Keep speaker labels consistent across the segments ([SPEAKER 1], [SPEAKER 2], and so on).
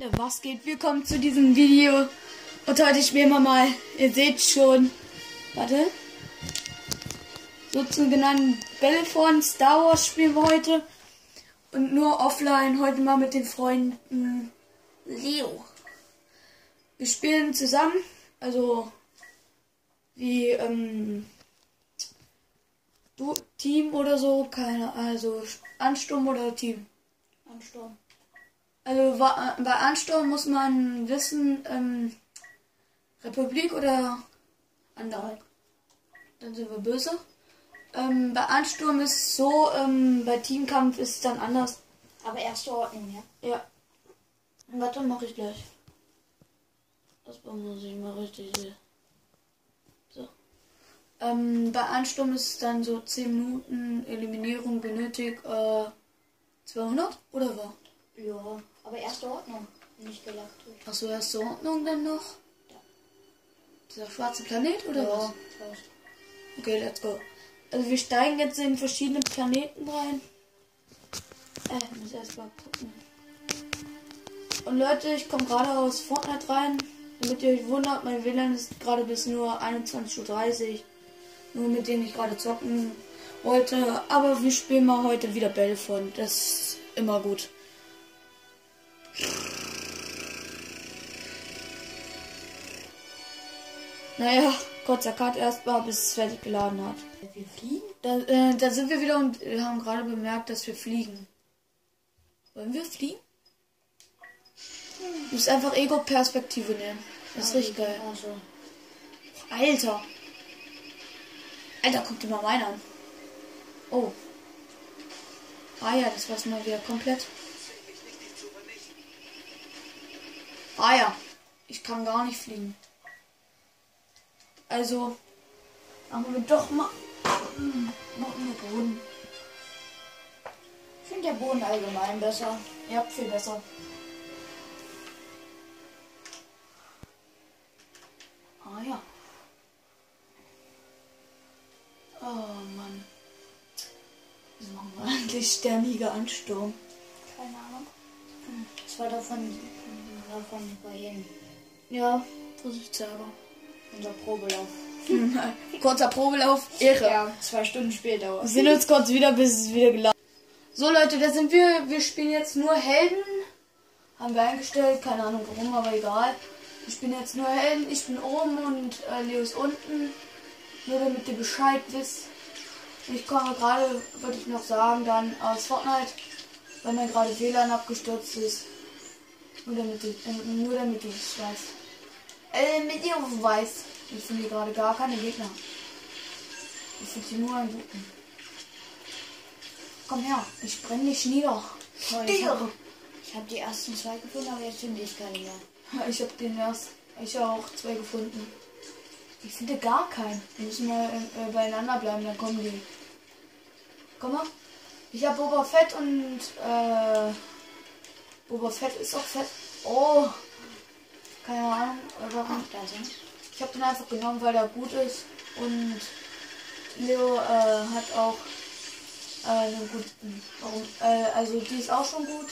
[SPEAKER 1] Was geht? Willkommen zu diesem Video. Und heute spielen wir mal, ihr seht schon, warte, sozusagen Battlefront Star Wars spielen wir heute. Und nur offline, heute mal mit den Freunden Leo. Wir spielen zusammen, also wie ähm, du, Team oder so, keine, also Ansturm oder Team.
[SPEAKER 2] Ansturm.
[SPEAKER 1] Also wa- bei Ansturm muss man wissen, ähm, Republik oder andere. Dann sind wir böse. Ähm, bei Ansturm ist es so, ähm, bei Teamkampf ist es dann anders.
[SPEAKER 2] Aber erste Ordnung, ja.
[SPEAKER 1] Ja. Warte, mache ich gleich. Das muss ich mal richtig. hier. So. Ähm, bei Ansturm ist es dann so 10 Minuten Eliminierung benötigt. Äh, 200 oder war?
[SPEAKER 2] Ja, aber erste Ordnung. Nicht gelackt wird.
[SPEAKER 1] Achso, erste Ordnung dann noch? Dieser schwarze Planet oder was?
[SPEAKER 2] Ja, fast.
[SPEAKER 1] Okay, let's go. Also wir steigen jetzt in verschiedene Planeten rein. Äh, muss erst mal gucken. Und Leute, ich komme gerade aus Fortnite rein. Damit ihr euch wundert, mein WLAN ist gerade bis nur 21.30 Uhr. Nur mit denen ich gerade zocken wollte. Aber wir spielen mal heute wieder Battlefront. Das ist immer gut. Naja, kurzer Cut erstmal, bis es fertig geladen hat.
[SPEAKER 2] Wir fliegen?
[SPEAKER 1] Da, äh, da sind wir wieder und haben gerade bemerkt, dass wir fliegen. Wollen wir fliegen? Du musst einfach Ego-Perspektive nehmen. Das ist richtig geil.
[SPEAKER 2] Also,
[SPEAKER 1] Alter. Alter, guck dir mal meinen an. Oh. Ah ja, das war's mal wieder komplett. Ah ja. Ich kann gar nicht fliegen. Also. Machen wir doch mal. Hm, Machen wir Boden.
[SPEAKER 2] ich finde der Boden allgemein besser.
[SPEAKER 1] Ja, viel besser. Ah ja. Oh Mann. Wieso machen wir eigentlich Sternliga Ansturm?
[SPEAKER 2] Keine Ahnung. Zwei davon, davon vorhin.
[SPEAKER 1] Ja, versucht selber.
[SPEAKER 2] Unser Probelauf.
[SPEAKER 1] Kurzer Probelauf, irre.
[SPEAKER 2] Ja, zwei Stunden später.
[SPEAKER 1] Wir sehen uns kurz wieder, bis es wieder geladen So Leute, da sind wir. Wir spielen jetzt nur Helden. Haben wir eingestellt, keine Ahnung warum, aber egal. Wir spielen jetzt nur Helden. Ich bin oben und äh, Leo ist unten. Nur damit ihr Bescheid wisst. Ich komme gerade, würde ich noch sagen, dann aus Fortnite, weil mir gerade WLAN abgestürzt ist. Nur damit du, nur damit du es weißt. Äh, mit ihr weiß. Ich finde hier gerade gar keine Gegner. Ich finde hier nur einen guten. Komm her, ich brenne dich nieder.
[SPEAKER 2] Toll, ich habe hab die ersten zwei gefunden, aber jetzt finde ich keine mehr.
[SPEAKER 1] Ich habe den erst, ich auch zwei gefunden. Ich finde gar keinen. Wir müssen mal äh, beieinander bleiben, dann kommen die. Komm mal. Ich habe Boba Fett und äh, Boba Fett ist auch fett. Oh. Keine Ahnung, warum.
[SPEAKER 2] Da sind.
[SPEAKER 1] Ich habe den einfach genommen, weil er gut ist. Und Leo äh, hat auch äh, einen guten. Äh, also die ist auch schon gut.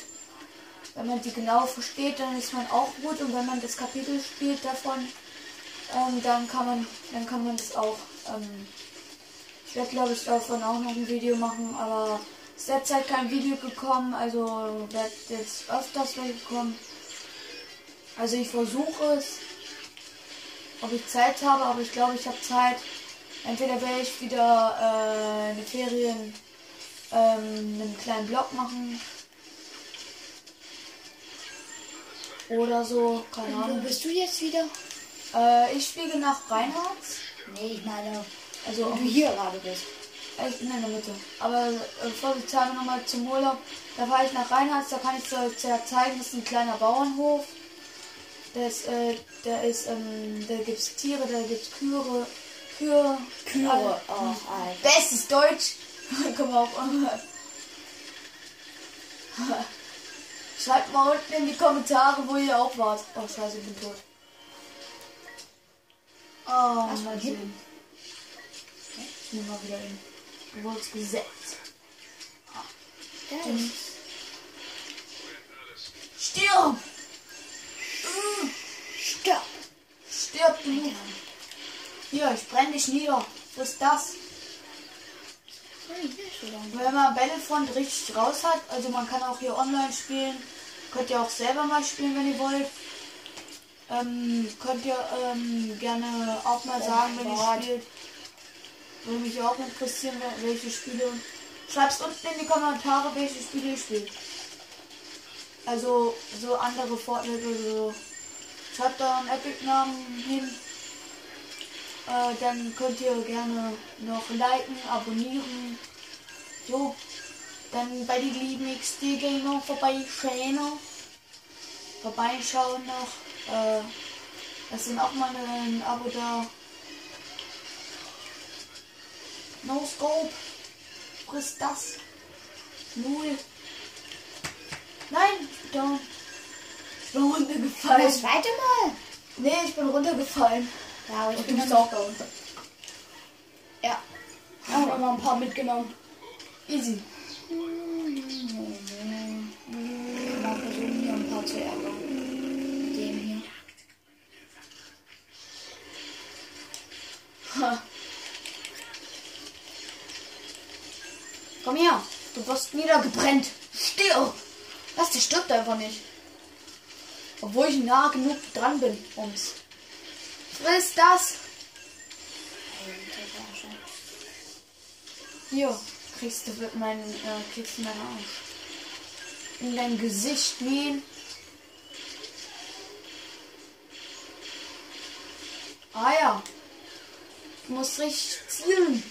[SPEAKER 1] Wenn man die genau versteht, dann ist man auch gut. Und wenn man das Kapitel spielt davon, ähm, dann kann man, dann kann man das auch. Ähm, ich werde glaube ich davon auch noch ein Video machen, aber es ist derzeit kein Video gekommen, also wird jetzt öfters welche kommen. Also ich versuche es ob ich Zeit habe, aber ich glaube, ich habe Zeit. Entweder werde ich wieder äh, in den Ferien ähm, einen kleinen Blog machen. Oder so, keine
[SPEAKER 2] Wo
[SPEAKER 1] Ahnung.
[SPEAKER 2] bist du jetzt wieder?
[SPEAKER 1] Äh, ich fliege nach Reinhardt.
[SPEAKER 2] Nee, ich meine,
[SPEAKER 1] Also
[SPEAKER 2] wo
[SPEAKER 1] auf
[SPEAKER 2] du hier gerade bist.
[SPEAKER 1] Äh, Ich bin in der Mitte. Aber äh, vorsichtshalber nochmal zum Urlaub. Da fahre ich nach Reinhardt, da kann ich so zeigen, das ist ein kleiner Bauernhof. Der ist, äh, der ist, ähm, da gibt's Tiere, da gibt's Kühe, Kühe,
[SPEAKER 2] Kühe.
[SPEAKER 1] alle-
[SPEAKER 2] Oh, Alter.
[SPEAKER 1] Bestes Deutsch. Komm auf. Schreibt mal unten in die Kommentare, wo ihr auch wart. Oh scheiße, ich bin tot. Oh,
[SPEAKER 2] Lass
[SPEAKER 1] mal
[SPEAKER 2] hin.
[SPEAKER 1] Ich nehme mal wieder hin. Du wurdest gesetzt.
[SPEAKER 2] Da.
[SPEAKER 1] Stirb! Hier, ich brenne dich nieder. Was ist das? Wenn man Battlefront richtig raus hat, also man kann auch hier online spielen, könnt ihr auch selber mal spielen, wenn ihr wollt. Ähm, könnt ihr ähm, gerne auch mal sagen, wenn ihr spielt. Würde mich auch interessieren, welche Spiele. Schreibt unten in die Kommentare, welche Spiele ihr spielt. Also so andere Fortnite oder so. Schreibt da einen Epic-Namen hin. Äh, dann könnt ihr gerne noch liken, abonnieren. So. Dann bei die lieben XD Gamer vorbeischauen. Vorbeischauen noch. Äh, das sind auch mal ein Abo da. No Scope. Frisst das. Null. Nein, down. Ich bin runtergefallen.
[SPEAKER 2] Das zweite Mal.
[SPEAKER 1] Nee, ich bin runtergefallen.
[SPEAKER 2] Ja, aber ich bin noch
[SPEAKER 1] auch da unten.
[SPEAKER 2] Ja.
[SPEAKER 1] Haben wir mal ein paar mitgenommen. Easy.
[SPEAKER 2] Mal versuchen, hier ein paar zu ärgern. Mit dem hier.
[SPEAKER 1] Ha. Komm her. Du wirst niedergebrennt. Stirb. Was, der stirbt einfach nicht. Obwohl ich nah genug dran bin, ums. Friss das. Hier. Kriegst du meinen, äh, kriegst du meinen Arsch. In dein Gesicht nähen. Ah ja. Du musst richtig zielen.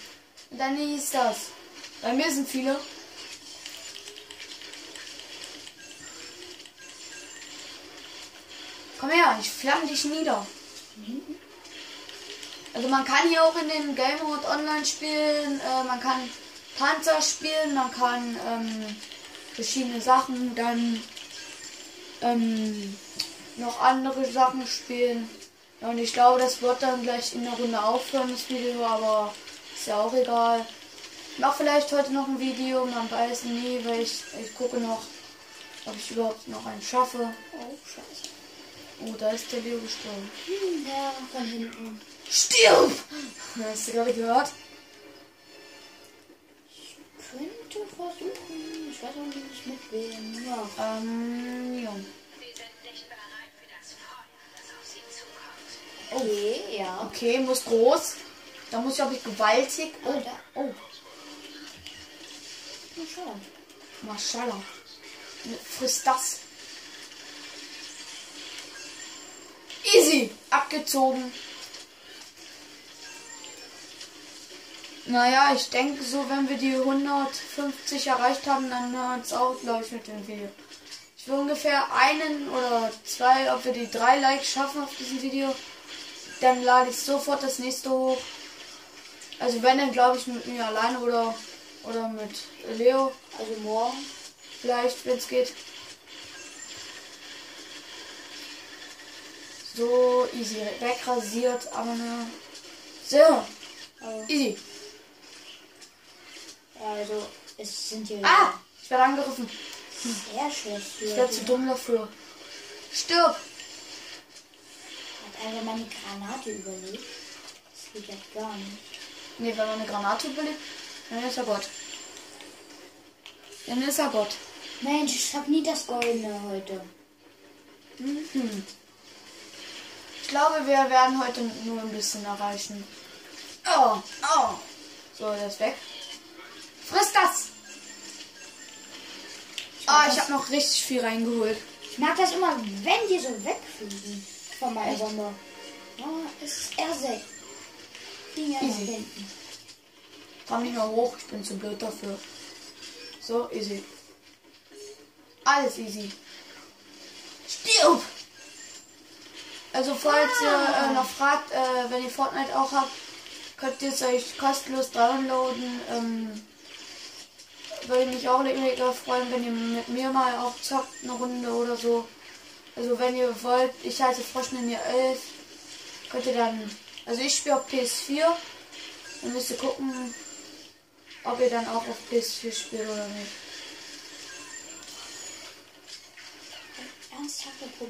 [SPEAKER 1] Dann hieß das. Bei mir sind viele. Komm her, ich flamme dich nieder. Also man kann hier auch in den Game Mode online spielen, äh, man kann Panzer spielen, man kann ähm, verschiedene Sachen, dann ähm, noch andere Sachen spielen. Ja, und ich glaube, das wird dann gleich in der Runde aufhören, das Video, aber ist ja auch egal. Ich mache vielleicht heute noch ein Video, man weiß nie, weil ich, ich gucke noch, ob ich überhaupt noch einen schaffe.
[SPEAKER 2] Oh, scheiße.
[SPEAKER 1] Oh, da ist der Leo gestorben.
[SPEAKER 2] Hm, ja, von hinten.
[SPEAKER 1] Stirb! Hast du gerade gehört?
[SPEAKER 2] Könnte versuchen. Ich weiß auch nicht mit wem. Ja.
[SPEAKER 1] Ähm, ja.
[SPEAKER 2] Okay, ja.
[SPEAKER 1] Okay, muss groß. Da muss ich, glaube ich, gewaltig.
[SPEAKER 2] Oh,
[SPEAKER 1] Oh,
[SPEAKER 2] da.
[SPEAKER 1] oh,
[SPEAKER 2] schon.
[SPEAKER 1] Maschallah. Friss das. Easy. Abgezogen. Naja, ich denke so, wenn wir die 150 erreicht haben, dann hört es auch, glaube ich, mit dem Video. Ich will ungefähr einen oder zwei, ob wir die drei Likes schaffen auf diesem Video. Dann lade ich sofort das nächste hoch. Also wenn, dann glaube ich mit mir alleine oder, oder mit Leo.
[SPEAKER 2] Also morgen.
[SPEAKER 1] Vielleicht, wenn es geht. So, easy. Wegrasiert, aber ne. So,
[SPEAKER 2] Also,
[SPEAKER 1] easy.
[SPEAKER 2] also es sind hier
[SPEAKER 1] Ah! Ich werde angegriffen.
[SPEAKER 2] sehr schlecht hier.
[SPEAKER 1] Ich werde zu dumm dafür. Stirb!
[SPEAKER 2] Hat einfach meine Granate überlebt. Das geht ja gar nicht.
[SPEAKER 1] Ne, wenn man eine Granate überlebt, dann ist er Gott. Dann ist er Gott.
[SPEAKER 2] Mensch, ich hab nie das Goldene heute.
[SPEAKER 1] Mhm. Ich glaube, wir werden heute nur ein bisschen erreichen. Oh, oh. So, der ist weg. Friss das! Ah, ich habe noch richtig viel reingeholt.
[SPEAKER 2] Ich mag das immer, wenn die so wegfliegen von meiner Bombe. Ja, es ist R6. Finger nach
[SPEAKER 1] Easy.
[SPEAKER 2] hinten.
[SPEAKER 1] Komm nicht mehr hoch, ich bin zu blöd dafür. So, easy. Alles easy. Stirb! Also falls ihr äh, noch fragt, äh, wenn ihr Fortnite auch habt, könnt ihr es euch kostenlos downloaden. Ähm, würde mich auch mega freuen, wenn ihr mit mir mal auch zockt, eine Runde oder so. Also wenn ihr wollt, ich heiße Froschnenja 11, könnt ihr dann, also ich spiele auf PS4, dann müsst ihr gucken, ob ihr dann auch auf PS4 spielt oder nicht.
[SPEAKER 2] Ernsthafte Probleme.